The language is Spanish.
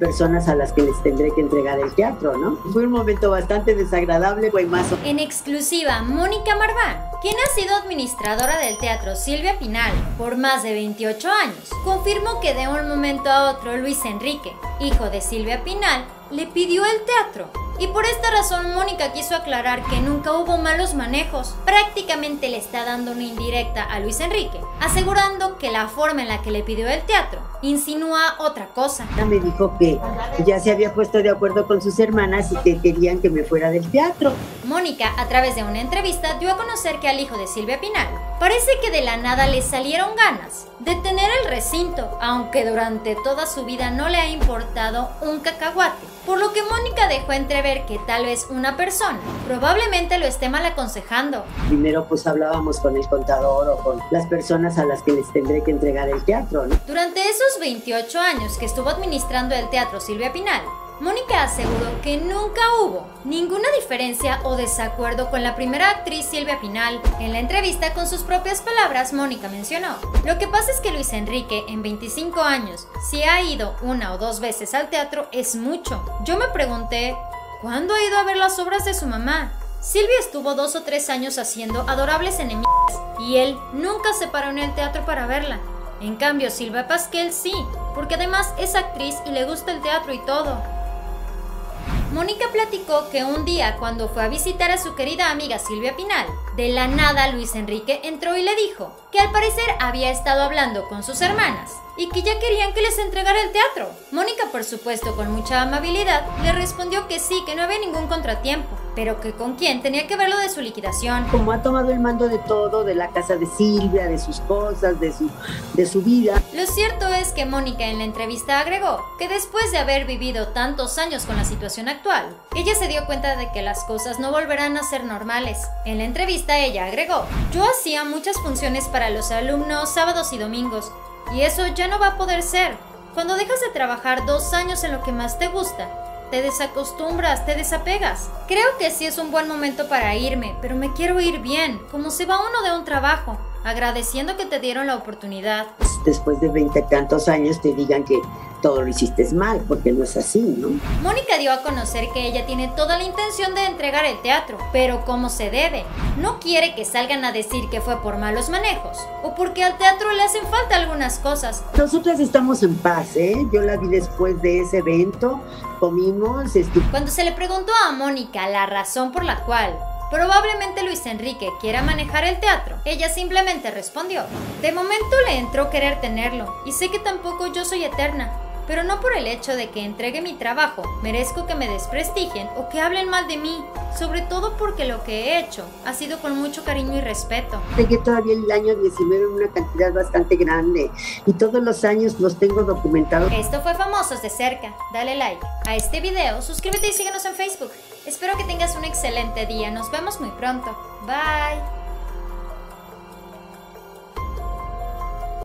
personas a las que les tendré que entregar el teatro, ¿no? Fue un momento bastante desagradable, guaymazo. En exclusiva, Mónica Marván, quien ha sido administradora del teatro Silvia Pinal por más de 28 años, confirmó que de un momento a otro Luis Enrique, hijo de Silvia Pinal, le pidió el teatro y por esta razón Mónica quiso aclarar que nunca hubo malos manejos. Prácticamente le está dando una indirecta a Luis Enrique, asegurando que la forma en la que le pidió el teatro insinúa otra cosa. Me dijo que ya se había puesto de acuerdo con sus hermanas y que querían que me fuera del teatro. Mónica, a través de una entrevista, dio a conocer que al hijo de Silvia Pinal parece que de la nada le salieron ganas de tener el recinto, aunque durante toda su vida no le ha importado un cacahuate. Por lo que Mónica dejó entrever que tal vez una persona probablemente lo esté mal aconsejando. Primero pues hablábamos con el contador o con las personas a las que les tendré que entregar el teatro. ¿no? Durante esos 28 años que estuvo administrando el teatro Silvia Pinal, Mónica aseguró que nunca hubo ninguna diferencia o desacuerdo con la primera actriz Silvia Pinal. En la entrevista con sus propias palabras, Mónica mencionó, lo que pasa es que Luis Enrique en 25 años, si ha ido una o dos veces al teatro, es mucho. Yo me pregunté, ¿cuándo ha ido a ver las obras de su mamá? Silvia estuvo dos o tres años haciendo adorables enemigos y él nunca se paró en el teatro para verla. En cambio, Silvia Pasquel sí, porque además es actriz y le gusta el teatro y todo. Mónica platicó que un día cuando fue a visitar a su querida amiga Silvia Pinal, de la nada Luis Enrique entró y le dijo que al parecer había estado hablando con sus hermanas y que ya querían que les entregara el teatro. Mónica, por supuesto, con mucha amabilidad, le respondió que sí, que no había ningún contratiempo, pero que con quién tenía que verlo de su liquidación. Como ha tomado el mando de todo, de la casa de Silvia, de sus cosas, de su, de su vida. Lo cierto es que Mónica en la entrevista agregó que después de haber vivido tantos años con la situación actual, ella se dio cuenta de que las cosas no volverán a ser normales. En la entrevista ella agregó, yo hacía muchas funciones para los alumnos sábados y domingos, y eso ya no va a poder ser. Cuando dejas de trabajar dos años en lo que más te gusta, te desacostumbras, te desapegas. Creo que sí es un buen momento para irme, pero me quiero ir bien, como se va uno de un trabajo, agradeciendo que te dieron la oportunidad. Después de veinte tantos años te digan que todo lo hiciste mal, porque no es así, ¿no? Mónica dio a conocer que ella tiene toda la intención de entregar el teatro, pero como se debe. No quiere que salgan a decir que fue por malos manejos o porque al teatro le hacen falta algunas cosas. Nosotras estamos en paz, ¿eh? Yo la vi después de ese evento, comimos. Cuando se le preguntó a Mónica la razón por la cual Probablemente Luis Enrique quiera manejar el teatro. Ella simplemente respondió. De momento le entró querer tenerlo, y sé que tampoco yo soy eterna, pero no por el hecho de que entregue mi trabajo, merezco que me desprestigien o que hablen mal de mí, sobre todo porque lo que he hecho ha sido con mucho cariño y respeto. Llegué todavía el año 19 en una cantidad bastante grande y todos los años los tengo documentados. Esto fue Famosos de Cerca. Dale like a este video, suscríbete y síguenos en Facebook. Espero que tengas un excelente día. Nos vemos muy pronto. Bye.